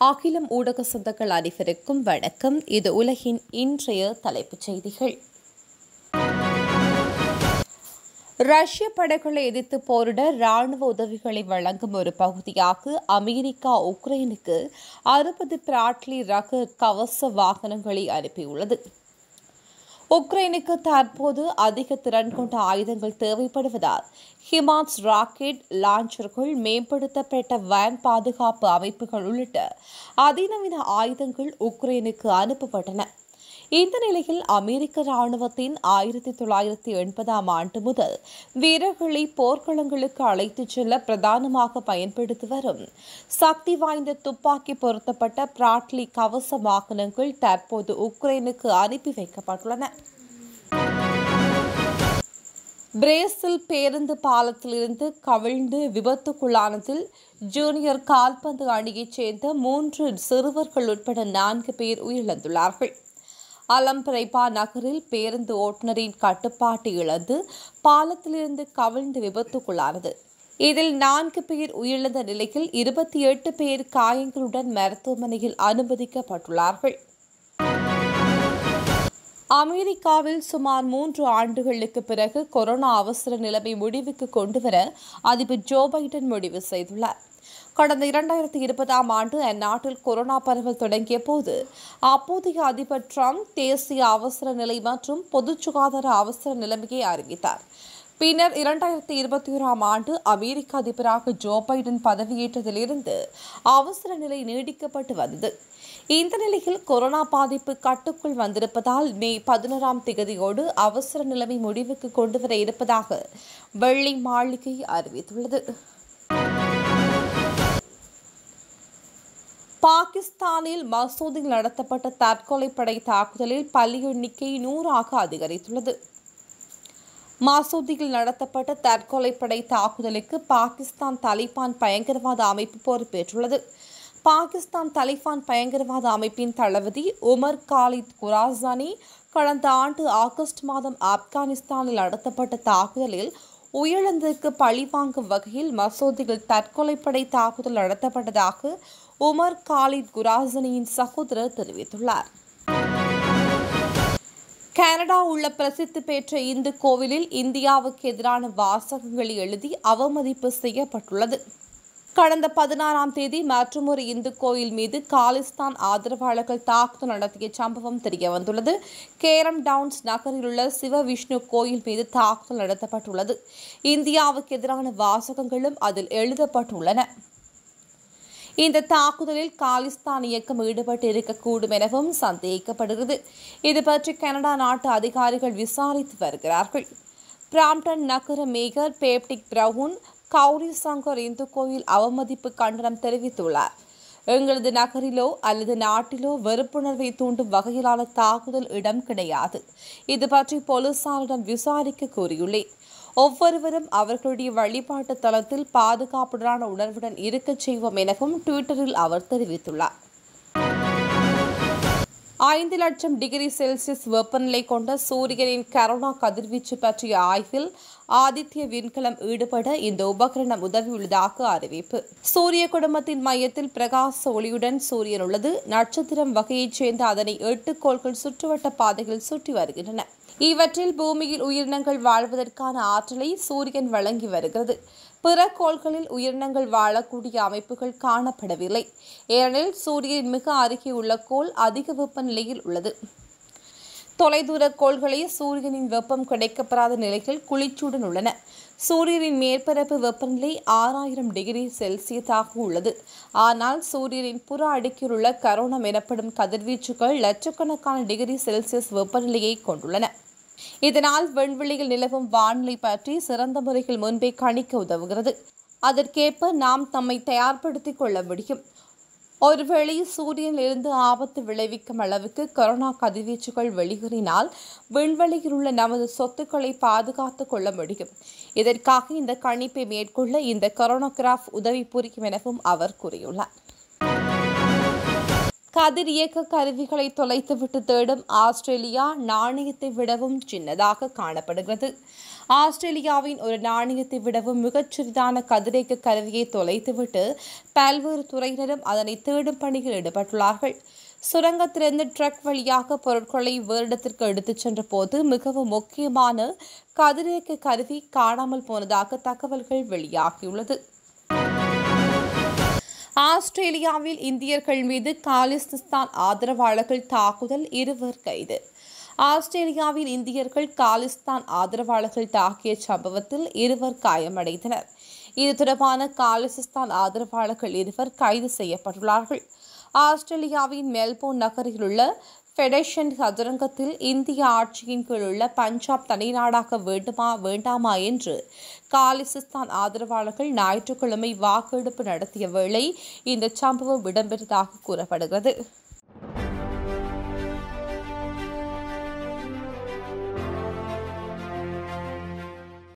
அகிலம் ஊடக சொந்தங்கள் அனைவருக்கும் வணக்கம். இது உலகின் இன்றைய தலைப்புச் செய்திகள். ரஷ்ய படைகளை எதிர்த்து போரிட ராணுவ உதவிகளை வழங்கும் ஒரு பகுதியாக அமெரிக்கா உக்ரைனுக்கு அறுபது பிராட்லி ரக கவச வாகனங்களை அனுப்பியுள்ளது. உக்ரைனுக்கு தற்போது அதிக திறன் கொண்ட ஆயுதங்கள் தேவைப்படுவதால் ஹிமாஸ் ராக்கெட் லான்ச்சர்கள் மேம்படுத்தப்பட்ட வேன் பாதுகாப்பு அமைப்புகள் உள்ளிட்ட அதிநவீன ஆயுதங்கள் உக்ரைனுக்கு அனுப்பப்பட்டன. இந்த நிலையில் அமெரிக்க ராணுவத்தின் ஆயிரத்தி தொள்ளாயிரத்தி எண்பதாம் ஆண்டு முதல் வீரர்களை போர்க்களங்களுக்கு அழைத்துச் செல்ல பிரதானமாக பயன்படுத்தி வரும் சக்தி வாய்ந்த துப்பாக்கி பொருத்தப்பட்ட பிராட்லி கவச வாகனங்கள் தற்போது உக்ரைனுக்கு அனுப்பி வைக்கப்பட்டுள்ளன. பிரேசில் பேருந்து பாலத்திலிருந்து கவிழ்ந்து விபத்துக்குள்ளானதில் ஜூனியர் கால்பந்து அணியைச் சேர்ந்த மூன்று சிறுவர்கள் உட்பட நான்கு பேர் உயிரிழந்துள்ளார்கள். அலம்பிரைபா நகரில் பேருந்து ஓட்டுநரின் கட்டுப்பாட்டு இழந்து பாலத்திலிருந்து கவிழ்ந்து விபத்துக்குள்ளானது. இதில் நான்கு பேர் உயிரிழந்த நிலையில் இருபத்தி எட்டு பேர் காயங்களுடன் மருத்துவமனையில் அனுமதிக்கப்பட்டுள்ளார்கள். அமெரிக்காவில் சுமார் மூன்று ஆண்டுகளுக்கு பிறகு கொரோனா அவசர நிலைமை முடிவுக்கு கொண்டுவர அதிபர் ஜோ பைடன் முடிவு செய்துள்ளார். கடந்த இரண்டாயிரத்தி இருபதாம் ஆண்டு அந்நாட்டில் கொரோனா பரவல் தொடங்கிய போது அப்போதைய அதிபர் ட்ரம்ப் தேசிய அவசர நிலை மற்றும் பொது சுகாதார அவசர நிலைமையை அறிவித்தார். பின்னர் இரண்டாயிரத்தி இருபத்தி ஓராம் ஆண்டு அமெரிக்க அதிபராக ஜோ பைடன் பதவியேற்றதிலிருந்து அவசர நிலை நீடிக்கப்பட்டு வந்தது. இந்த நிலையில் கொரோனா பாதிப்பு கட்டுக்குள் வந்திருப்பதால் மே பதினோராம் திகதியோடு அவசர நிலைமை முடிவுக்கு கொண்டு வர இருப்பதாக வெள்ளை மாளிகை அறிவித்துள்ளது. பாகிஸ்தானில் மசூதியில் நடத்தப்பட்ட தற்கொலைப்படை தாக்குதலில் பள்ளி எண்ணிக்கை நூறாக அதிகரித்துள்ளது. மசூதியில் நடத்தப்பட்ட தற்கொலைப்படை தாக்குதலுக்கு பாகிஸ்தான் தலிபான் பயங்கரவாத அமைப்பு பொறுப்பேற்றுள்ளது. பாகிஸ்தான் தலிபான் பயங்கரவாத அமைப்பின் தளபதி உமர் காலித் குராசானி கடந்த ஆண்டு ஆகஸ்ட் மாதம் ஆப்கானிஸ்தானில் நடத்தப்பட்ட தாக்குதலில் உயிரிழந்ததுக்கு பழிவாங்கும் வகையில் மசூதியில் தற்கொலைப்படை தாக்குதல் நடத்தப்பட்டதாக உமர் காலித் குராசனியின் சகோதரர் தெரிவித்துள்ளார். கனடா உள்ள பிரசித்தி பெற்ற இந்து கோவிலில் இந்தியாவுக்கு எதிரான வாசகங்களை எழுதி அவமதிப்பு செய்யப்பட்டுள்ளது. கடந்த பதினாறாம் தேதி மற்றொரு இந்து கோயில் மீது காலிஸ்தான் ஆதரவாளர்கள் தாக்குதல் நடத்திய சம்பவம் தெரிய வந்துள்ளது. கேரம் டவுன்ஸ் நகரில் உள்ள சிவ விஷ்ணு கோயில் மீது தாக்குதல் நடத்தப்பட்டுள்ளது. இந்தியாவுக்கு எதிரான வாசகங்களும் அதில் எழுதப்பட்டுள்ளன. இந்த தாக்குதலில் காலிஸ்தான் இயக்கம் ஈடுபட்டு இருக்கக்கூடும் எனவும் சந்தேகிக்கப்படுகிறது. இது பற்றி கனடா நாட்டு அதிகாரிகள் விசாரித்து வருகிறார்கள். பிராம்டன் நகர mayor Patrick Brown Gauri Shankar Hindu கோயில் அவமதிப்பு கண்டனம் தெரிவித்துள்ளார். எங்களது நகரிலோ அல்லது நாட்டிலோ வெறுப்புணர்வை தூண்டும் வகையிலான தாக்குதல் இடம் கிடையாது. இது பற்றி போலீசாரிடம் விசாரிக்க கூறியுள்ளேன். ஒவ்வொருவரும் அவர்களுடைய வழிபாட்டு தளத்தில் பாதுகாப்புடனான உணர்வுடன் இருக்கச் செய்வோம் எனவும் ட்விட்டரில் அவர் தெரிவித்துள்ளார். ஐந்து லட்சம் டிகிரி செல்சியஸ் வெப்பநிலை கொண்ட சூரியனின் கரோனா கதிர்வீச்சு பற்றிய ஆய்வில் ஆதித்ய விண்கலம் ஈடுபட இந்த உபகரணம் உதவியுள்ளதாக அறிவிப்பு. சூரிய குடும்பத்தின் மையத்தில் பிரகாச ஒளியுடன் சூரியன் உள்ளது. நட்சத்திரம் வகையைச் சேர்ந்த அதனை எட்டு கோள்கள் சுற்றுவட்ட பாதையில் சுற்றி வருகின்றன. இவற்றில் பூமியில் உயிரினங்கள் வாழ்வதற்கான ஆற்றலை சூரியன் வழங்கி வருகிறது. பிற கோள்களில் உயிரினங்கள் வாழக்கூடிய அமைப்புகள் காணப்படவில்லை. ஏனெனில் சூரியனின் மிக அருகே உள்ள கோள் அதிக வெப்பநிலையில் உள்ளது. தொலைதூர கோள்களே சூரியனின் வெப்பம் கிடைக்கப்படாத நிலைகள் குளிர்ச்சியுடன் உள்ளன. சூரியனின் மேற்பரப்பு வெப்பநிலை ஆறாயிரம் டிகிரி செல்சியஸாக உள்ளது. ஆனால் சூரியனின் புற அடுக்கில் உள்ள கரோனம் எனப்படும் கதிர்வீச்சுகள் லட்சக்கணக்கான டிகிரி செல்சியஸ் வெப்பநிலையை கொண்டுள்ளன. இதனால் விண்வெளியில் நிலவும் வானிலை பற்றி சிறந்த முறையில் முன்பே கணிக்க உதவுகிறது. அதற்கேற்ப நாம் தம்மை தயார்படுத்திக் கொள்ள முடியும். ஒருவேளை சூரியனிலிருந்து ஆபத்து விளைவிக்கும் அளவுக்கு கொரோனா கதிர்வீச்சுகள் வெளியேறினால் விண்வெளியில் உள்ள நமது சொத்துக்களை பாதுகாத்துக் கொள்ள முடியும். இதற்காக இந்த கணிப்பை மேற்கொள்ள இந்த கொரோனோகிராஃப் உதவி புரியும் எனவும் அவர் கூறியுள்ளார். கதிரியக்க கருவிகளை தொலைத்துவிட்டு தேடும் ஆஸ்திரேலியா நாணயத்தை விடவும் சின்னதாக காணப்படுகிறது. ஆஸ்திரேலியாவின் ஒரு நாணயத்தை விடவும் மிகச்சிறிதான கதிரேக்க கருவியை தொலைத்துவிட்டு பல்வேறு துறையினரும் அதனை தேடும் பணியில் ஈடுபட்டுள்ளார்கள். சுரங்கத்திலிருந்து ட்ரக் வழியாக பொருட்களை வேறிடத்திற்கு எடுத்துச் சென்ற போது மிகவும் முக்கியமான கதிரேக்க கருவி காணாமல் போனதாக தகவல்கள் வெளியாகியுள்ளது. ஆஸ்திரேலியாவில் இந்தியர்கள் மீது காலிஸ்தான் ஆதரவாளர்கள் தாக்குதல் இருவர் கைது. ஆஸ்திரேலியாவில் இந்தியர்கள் காலிஸ்தான் ஆதரவாளர்கள் தாக்கிய சம்பவத்தில் இருவர் காயமடைந்தனர். இது தொடர்பான காலிஸ்தான் ஆதரவாளர்கள் இருவர் கைது செய்யப்பட்டுள்ளார்கள். ஆஸ்திரேலியாவின் மெல்போர்ன் நகரில் உள்ள ஃபெடரேஷன் சதுரங்கத்தில் இந்திய ஆட்சியின் கீழ் உள்ள பஞ்சாப் தனிநாடாக வேண்டுமா வேண்டாமா என்று காலிசிஸ்தான் ஆதரவாளர்கள் ஞாயிற்றுக்கிழமை வாக்கெடுப்பு நடத்திய வேளை இந்த சம்பவம் இடம்பெற்றதாக கூறப்படுகிறது.